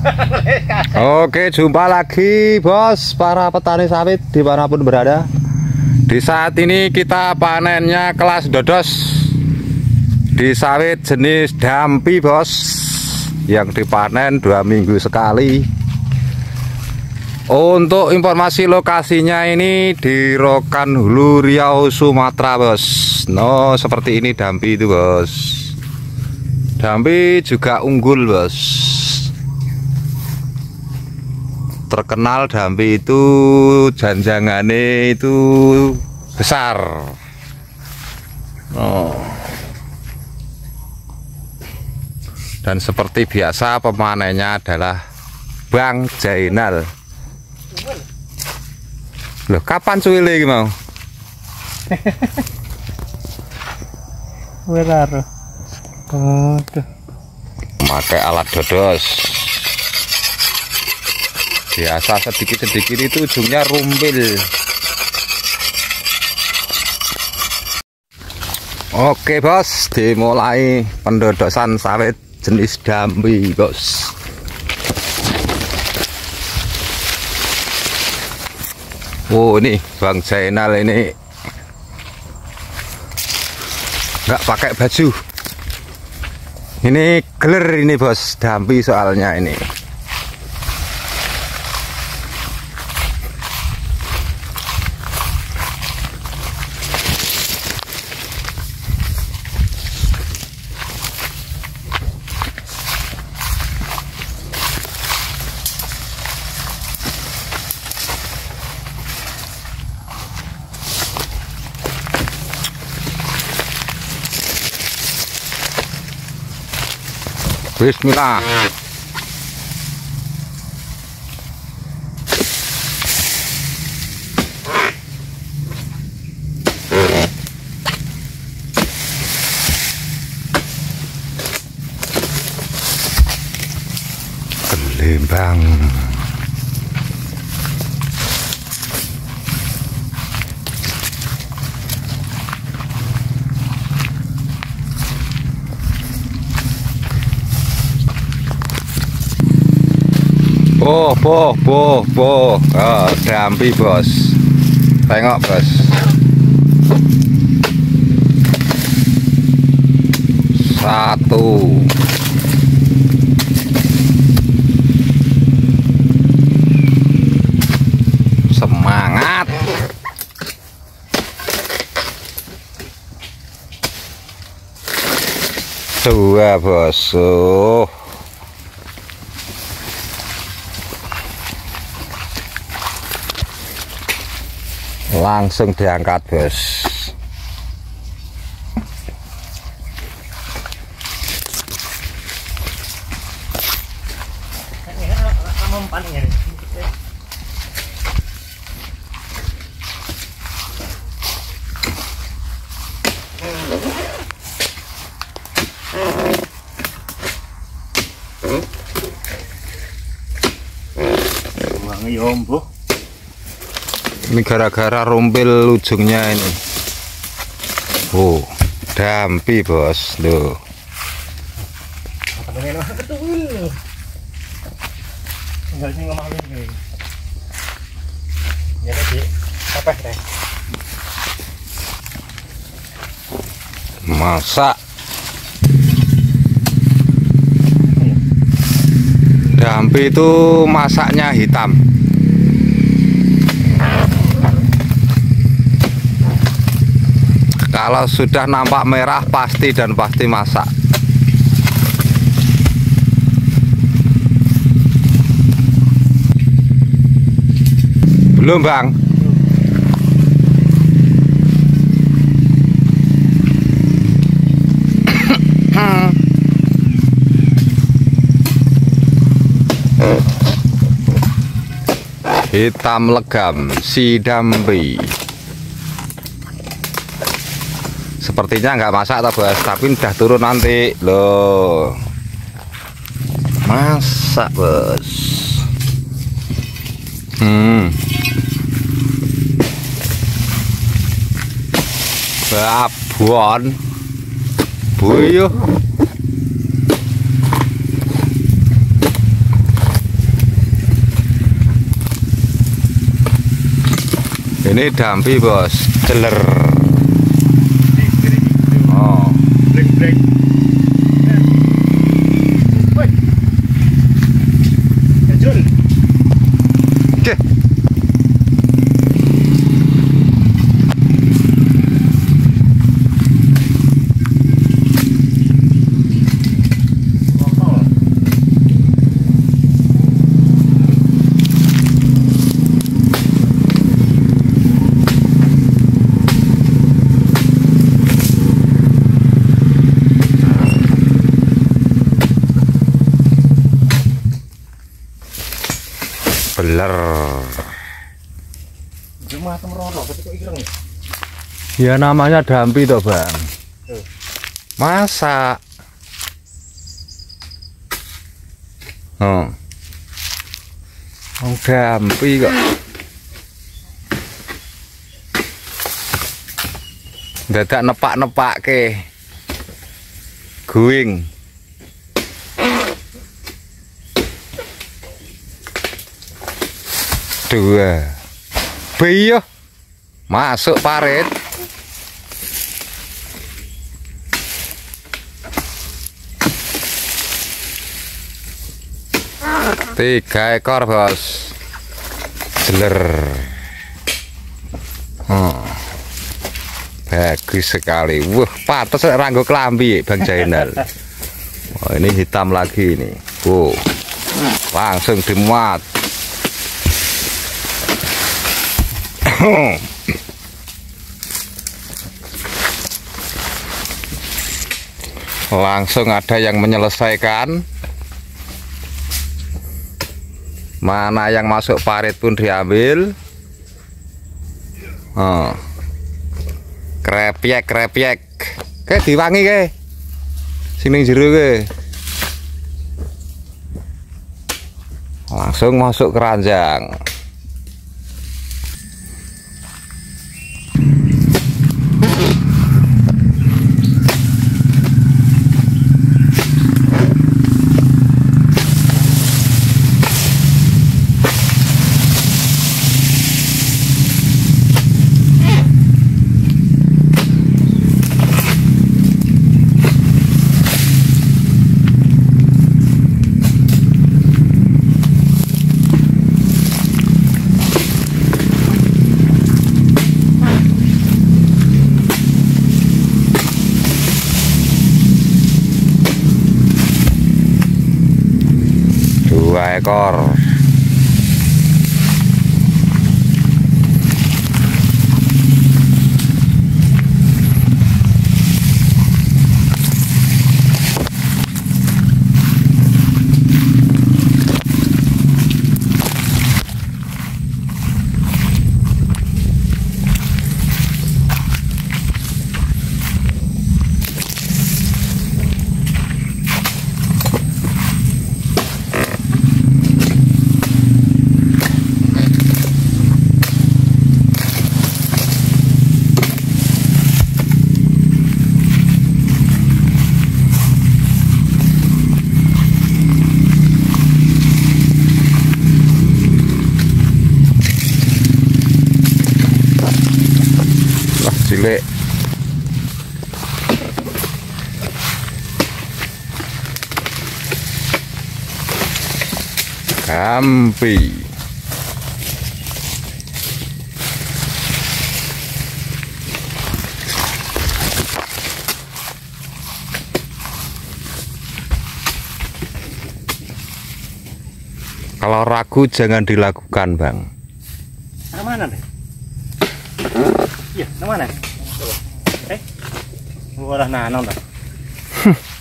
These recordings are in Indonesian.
Oke, jumpa lagi bos para petani sawit di mana pun berada. Di saat ini kita panennya kelas dodos di sawit jenis dampi bos yang dipanen dua minggu sekali. Untuk informasi lokasinya ini di Rokan Hulu Riau Sumatera bos. No seperti ini dampi itu bos. Dampi juga unggul bos terkenal Dampi itu janjangane itu besar. Oh. Dan seperti biasa pemanennya adalah Bang Jainal. Loh, kapan cuwile iki mau? Weraro. Aduh. Pakai alat dodos. Biasa sedikit-sedikit itu ujungnya rumbil. Oke bos, dimulai pendodosan sawit jenis dambi bos. Oh ini Bang Zainal ini nggak pakai baju. Ini geler ini bos, dambi soalnya ini. Bismillah. Oh, boh, boh, boh. Oh, dampi, Bos. Tengok, Bos. Satu. Semangat. Dua, Bos. Oh. Langsung diangkat bos ini gara-gara rumpil ujungnya ini. Oh dampi bos. Ini. Ya masak. Dampi itu masaknya hitam kalau sudah nampak merah pasti dan pasti masak. Belum bang? Hitam legam si dambi sepertinya nggak masak atau bos tapi udah turun nanti. Loh. Masak bos. Hmm. Babon. Buyuh. Ini dampi bos. Jeler Ketika ireng. Ya namanya dampi toh bang. Eh. Masa? Oh. Oh dampi kok. Dadak nepak-nepak ke. Dua. Biyo. Masuk parit. Tiga ekor bos. Jeler. Oh. Bagus sekali. Wah, patas ranggo kelambi Bang Jainal. Oh, ini hitam lagi ini. Wow. Langsung dimuat. Langsung ada yang menyelesaikan. Mana yang masuk parit pun diambil. Oh. Krepiek, krepiek. Kayak diwangi ke. Sini jero ke. Langsung masuk keranjang. Dua ekor. Wah, cilik. Kampi. Kalau ragu jangan dilakukan, Bang. Nah, mana deh? Iya, nah mana? Eh, gua nah,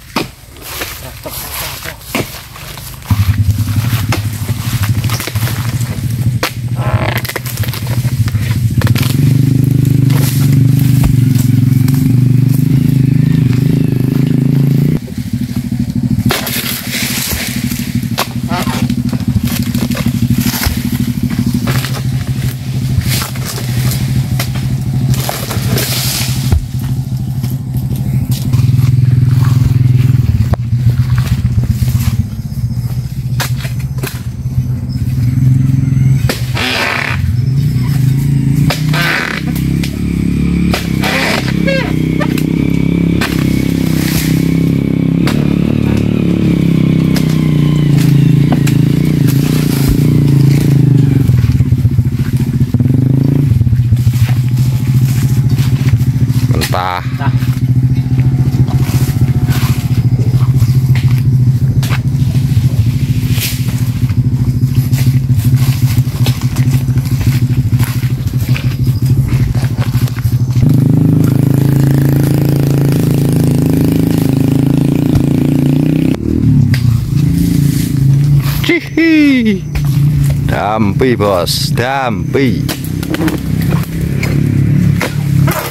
Dampi bos, dampi.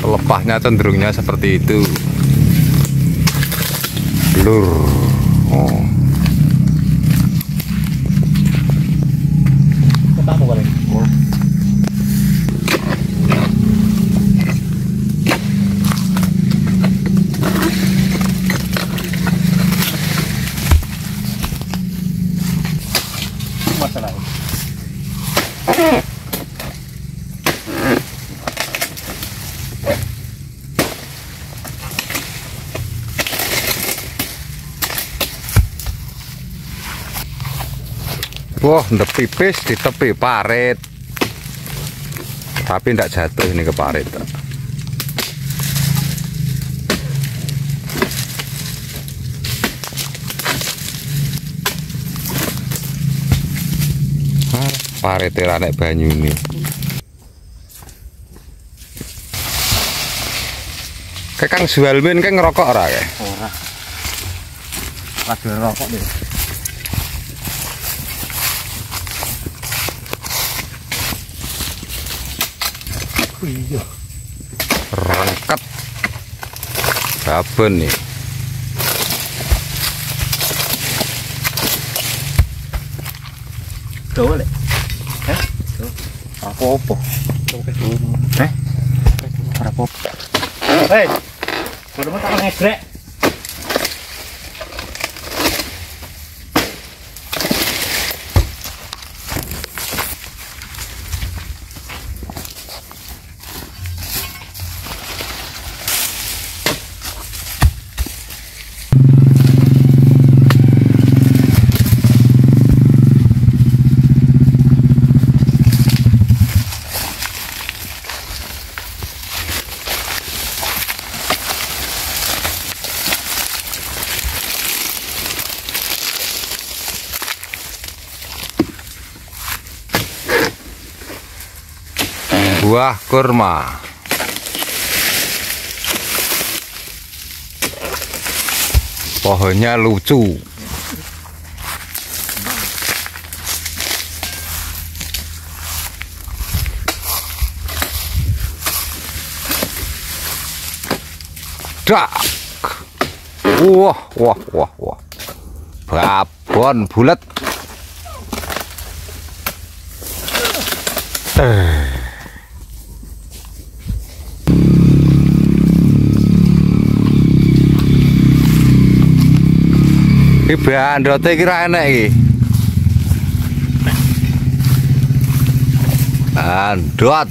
Pelepahnya cenderungnya seperti itu. Blur. Oh. Wah, ndep pipis di tepi parit. Tapi ndak jatuh ini ke parit. Ah, Parit nek banyu ini. Kayak Kang Zualmin kayak ngerokok ora ya? Ora. Lagi rokok deh. Iya. Rengket. Saben nih. Tuh le. Heh? Apa-apa. Heh? Apa-apa. Hei. Kudu tak ngegrek. Buah kurma. Pohonnya lucu. Dak. Wah, wah, wah, wah. Babon bulat. Iki bandote iki ra enek iki. Bandot.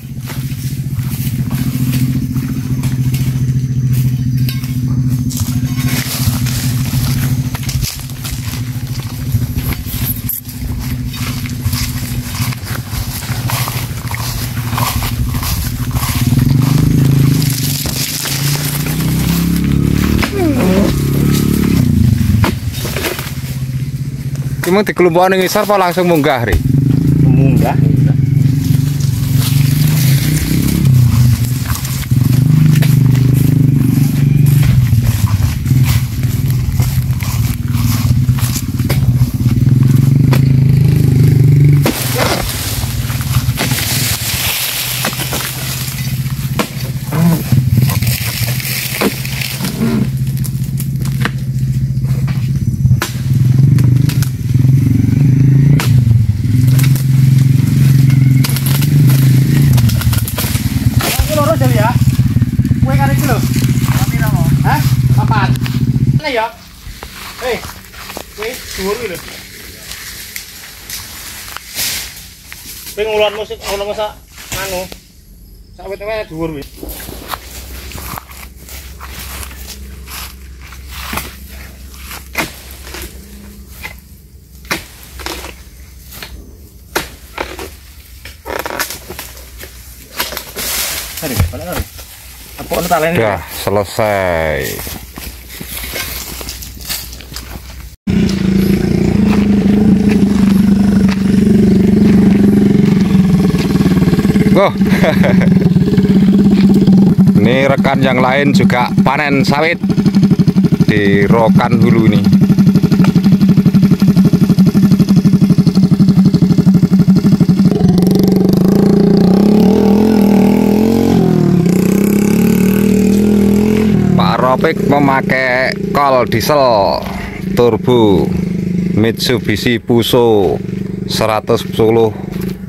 Mung dikelompokno ning ngisor apa langsung munggah ri? Munggah. Ana ya? Hei. Kue dhuwur iki lho. Kue ngulon musik ngono masa anu. Sak wit-wit dhuwur kuwi. Udah selesai. Go. ini rekan yang lain juga panen sawit di Rokan Hulu ini. Pak Ropik memakai kol diesel turbo Mitsubishi Puso 110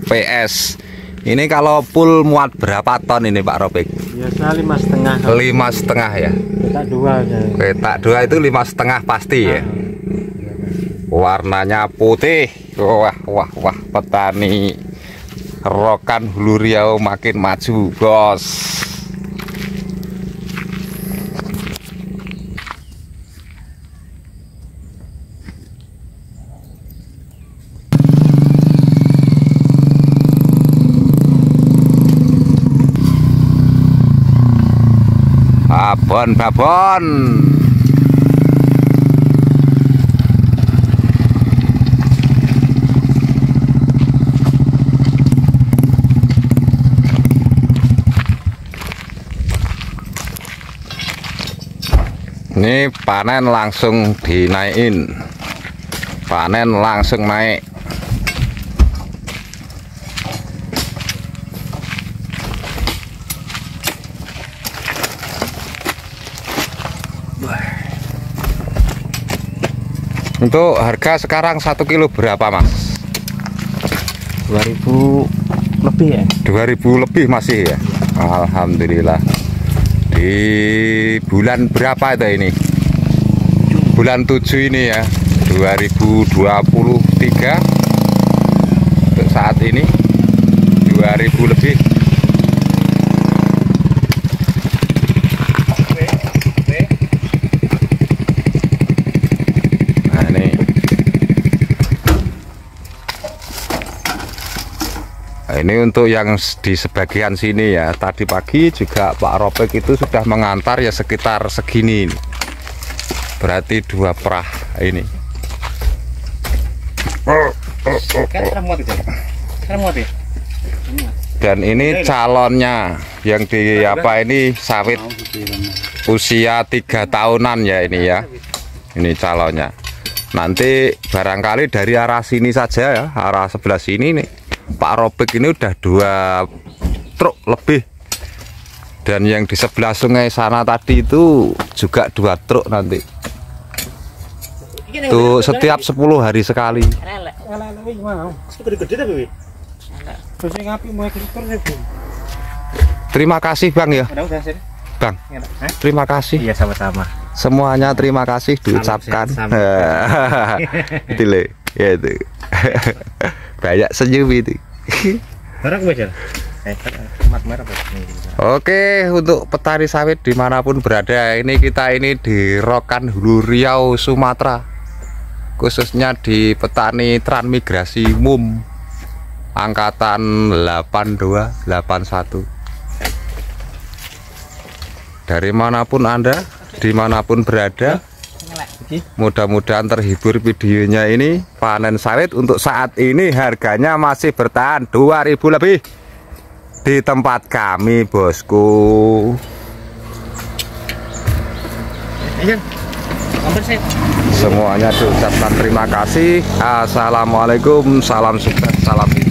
PS ini kalau full muat berapa ton ini Pak Ropik? Biasa lima setengah. Lima setengah ya. Petak dua. Ya. Petak dua itu lima setengah pasti ya. Warnanya putih. Wah wah wah petani rokan hulu riau makin maju bos. ระพรพระพรนี่ป่าแน่นลางซึ่งที่นายอินป่าแน่นลางซึ่งไม Untuk harga sekarang satu kilo berapa mas? 2000 lebih ya? 2000 lebih masih ya? Alhamdulillah Di bulan berapa itu ini? Bulan 7 ini ya 2023 Untuk saat ini 2000 lebih ini untuk yang di sebagian sini ya. Tadi pagi juga Pak Ropek itu sudah mengantar ya sekitar segini ini. berarti dua perah ini. Dan ini calonnya yang di apa ini sawit usia tiga tahunan ya ini ya. Ini calonnya. Nanti barangkali dari arah sini saja ya arah sebelah sini nih Pak Robek ini udah dua truk lebih. Dan yang di sebelah sungai sana tadi itu juga dua truk nanti. Tuh setiap 10 hari sekali. Terima kasih Bang ya. Bang terima kasih. Iya sama-sama. Semuanya terima kasih diucapkan. itu ya itu. Banyak senyum itu. Eh, Oke untuk petani sawit di mana pun berada ini kita ini di Rokan Hulu Riau Sumatera. Khususnya di petani transmigrasi umum angkatan 8281 dari mana pun anda di mana pun berada Mudah-mudahan terhibur videonya ini panen sawit untuk saat ini harganya masih bertahan 2000 lebih di tempat kami bosku. Semuanya diucapkan terima kasih. Assalamualaikum, salam sukses, salam.